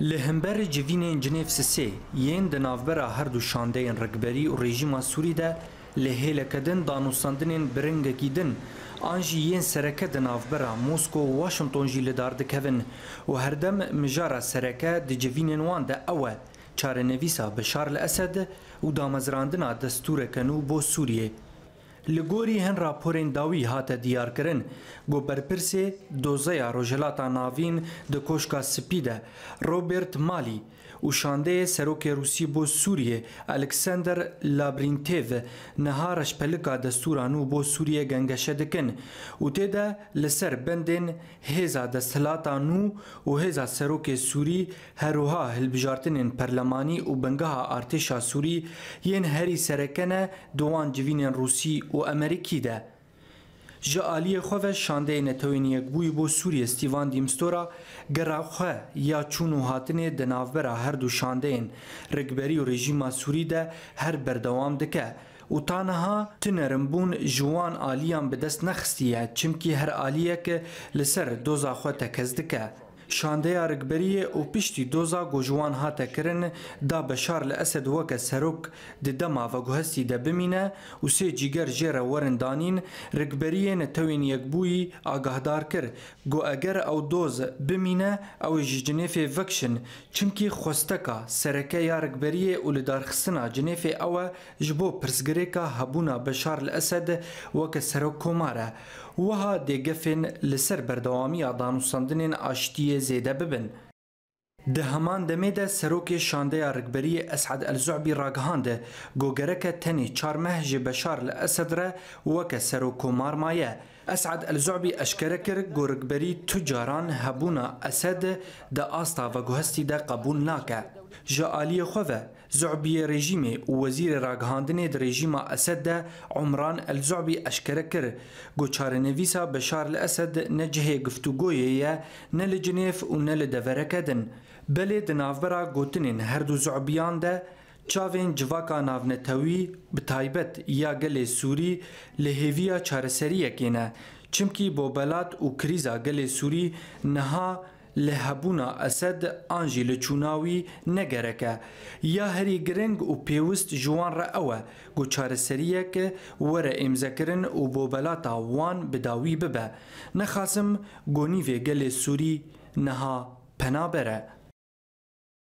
Li hemberî civînên Cinêv Sisê yên di navbera her du şandeyên Rikberî û Rejîma Sûrî de li hêleke din danûstandinên bi ringekî din an jî yên sereke di navbera Mosko û Washington jî lidar dikevin û herdem mijara sereke di civînên wan de ew e çarenivîsa Bişar li Esed û damezrandina destûreke nû bo Sûriyê. Li gorî hin raporên dawî hate diyarkirin ku berpirsê Dozeya Rojhilata Navîn di Koşka Spî de Robert Malley û şandeyê Serokê Rûsî bo Sûriyê Alexander Labrîntêv niha reşpelika destûra nû bo Sûriyê gengeşe dikin û tê de li ser bendên Hêza desthilata nû û hêza serokê Sûrî herwiha hilbijartinên perlemanî û bingeha artêşa Sûrî yên herî sereke ne di wan civînên Rûsî û Emerîkî de. Ji aliyê xwe ve Şandeyê Netewên Yekbûyî bo Sûriyê Stîvan Dîmstora gera xwe ya çûn û hatinê di navbera her du şandeyên rikberî û rejîma Sûrî de her berdewam dike. Û ta niha tu nerimbûn ji wan aliyan bi dest nexistiye, çimkî her aliyeke li ser doza xwe tekez dike. Şandeya Rikberiyê û piştî doza ku ji wan hate kirin da Beşar li Esed weke serok di dema veguhestî de bimîne û sê cîger jê re werin danîn, Rikberiyê Netewên Yekbûyî agahdar kir ku eger ew doz bimîne ew ê ji cinêfê vekişin Çimkî xwesteka sereke ya rikberiyê û lidarxistina Cinêfê ew e ji bo pirsgirêka hebûna Beşar li Esed weke serok komare, wiha dê gefên li ser berdewamiya danûstandinên aştiyê zêde bibin. Di heman demê de serokê şandeya rikberiyê Es'ed el-Zu'bî ragihand ku gereke tenê çar meh ji Beşar li Esed re weke serok komar maye, Esad El-Zu'bi eşkere kir ku rikberî tu caran hebûna Esed di asta veguhestî de qebûl nake. Ji aliyê xwe ve, Zu'biyê rejîmê û wezîrê ragihandinê di rejîma Esed de Omran El-Zu'bi eşkere kir ku çarenivîsa Beşar El-Esed ne cihê giftûgoyê ye ne li Cinêv û ne li devereke din, belê di navbera gotinên herdu Zu'biyan de Çavên civaka navnetewî bi taybet ya gelê Sûrî li hêviya çareseriyekê ne, çimkî bobelat û krîza gelê Sûrî niha li hebûna Esed an jî li çûna wî ne gerek e. Ya herî giring û pêwist ji wan re ew e ku çareseriyek were êmzekirin û bobelata wan bi dawî bibe. Nexasim ku nîvê gelê Sûrî niha pena bere.